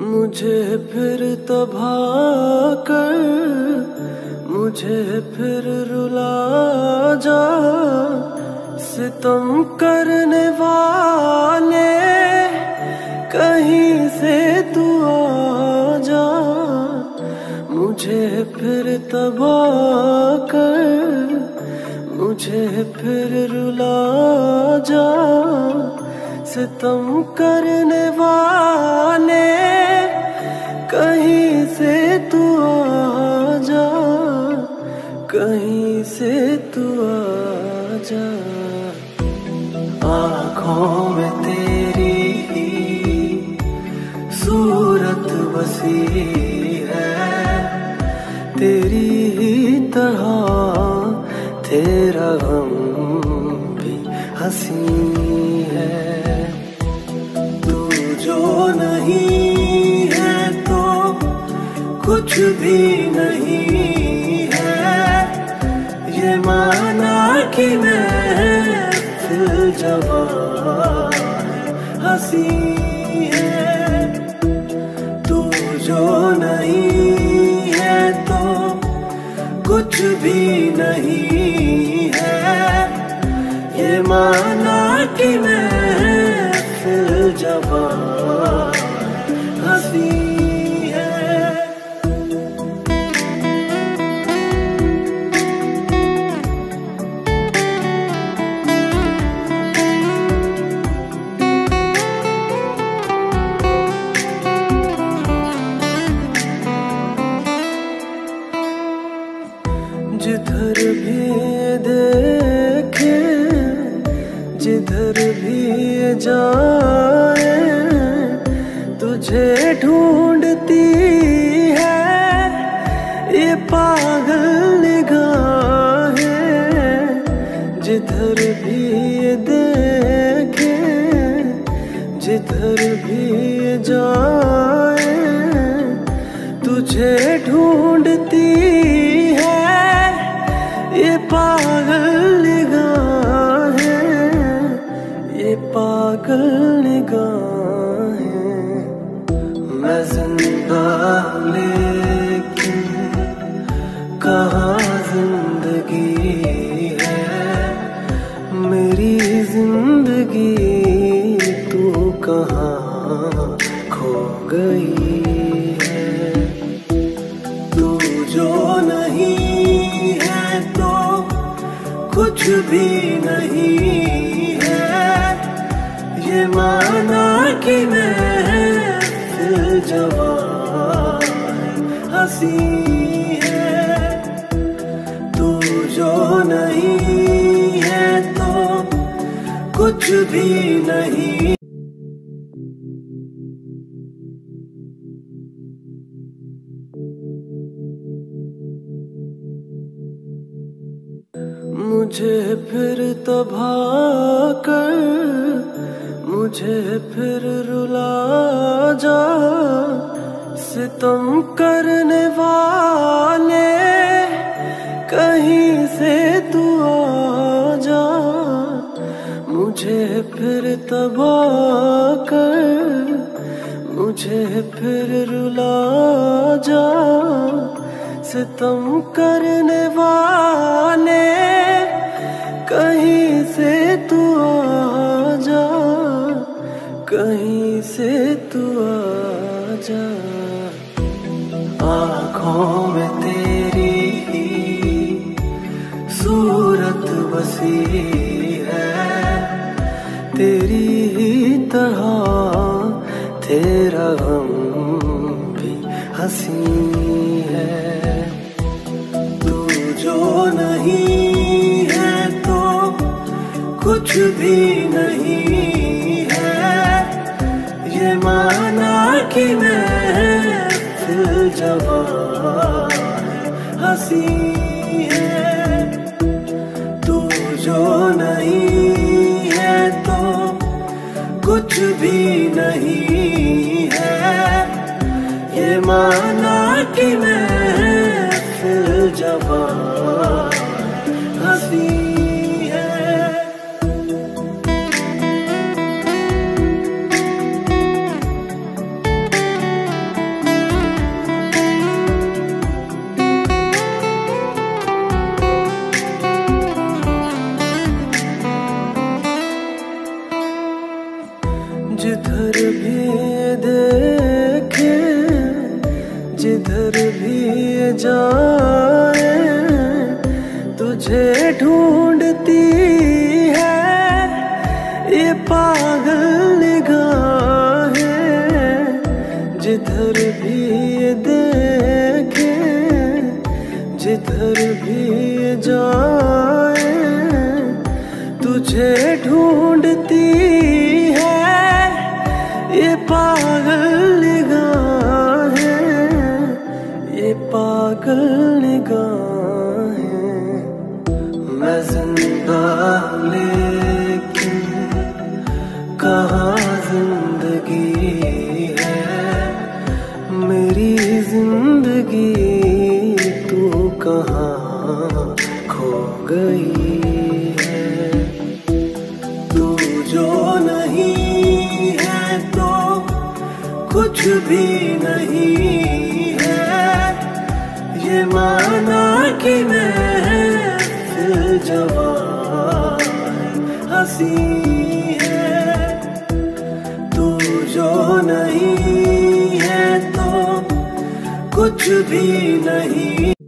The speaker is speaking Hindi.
मुझे फिर तबा कर मुझे फिर रुला जा। सितम करने वाले कहीं से मुझे फिर तबा कर, मुझे फिर रुला जा। सितम करने वाले, कहीं से तू आ जा कहीं से तू आ जा आँखों में तेरी सूरत बसी तेरी ही तरह तेरा गम भी हसी है। तू जो नहीं है तो कुछ भी नहीं है। ये माना कि मैं फिर जवान हँसी है। तू जो नहीं कुछ भी नहीं है। ये माना कि मैं फिर जवान तुझे ढूंढती है ये पागल निगाहें जिधर भी देखे जिधर भी जाए तुझे ढूंढती खो गई तू जो नहीं है तो कुछ भी नहीं है। ये माना कि मैं फिर हँसी है। तू जो नहीं है तो कुछ भी नहीं मुझे फिर तबा कर, मुझे फिर रुला जा। सितम करने वाले, कहीं से तू आ जा। मुझे फिर तबा कर, मुझे फिर रुला जा। सितम करने वाले कहीं से तू आ जा कहीं से तू आ जा आँखों में तेरी सूरत बसी है, तेरी ही तरह तेरा गम भी हसी कुछ भी नहीं है। ये माना कि मैं जवान हँसी है। तू जो नहीं है तो कुछ भी नहीं है। ये माना कि मैं फिर जिधर भी देखे, जिधर भी जाए, तुझे ढूंढती है ये पागल निगाहें। जिधर भी देखे, जिधर भी जाए, तुझे ढूंढती मैं ज़िंदा लेकिन कहाँ ज़िंदगी है। मेरी ज़िंदगी तू कहाँ खो गई है। तू जो नहीं है तो कुछ भी नहीं है। ये माना कि मैं हँसी है। तू जो नहीं है तो कुछ भी नहीं।